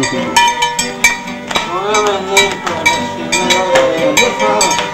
Thank you.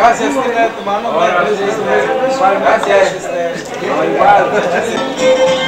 Gracias, Tina, tu mano. Gracias. Gracias. Igual.